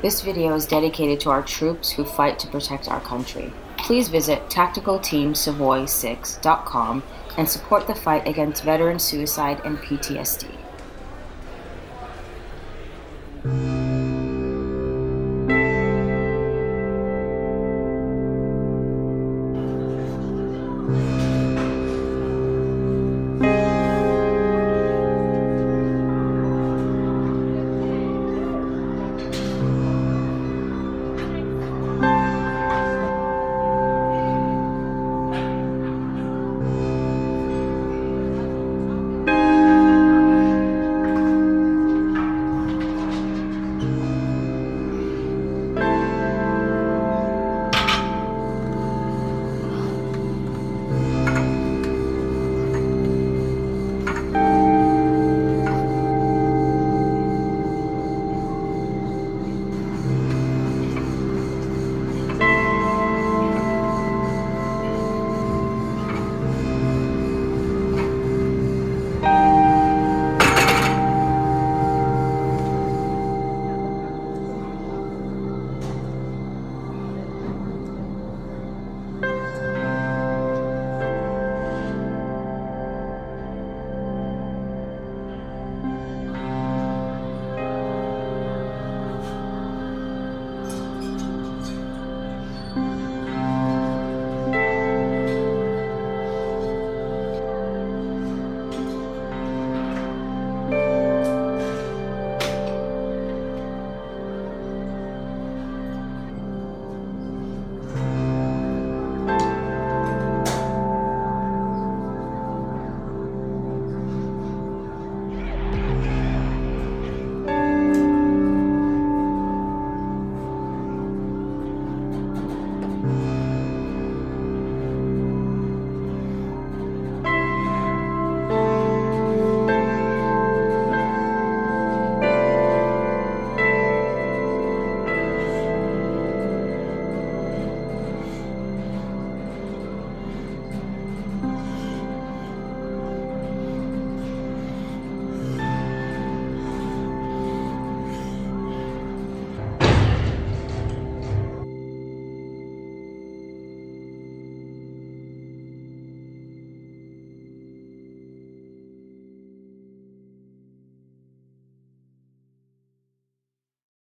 This video is dedicated to our troops who fight to protect our country. Please visit tacticalteamsavoy6.com and support the fight against veteran suicide and PTSD.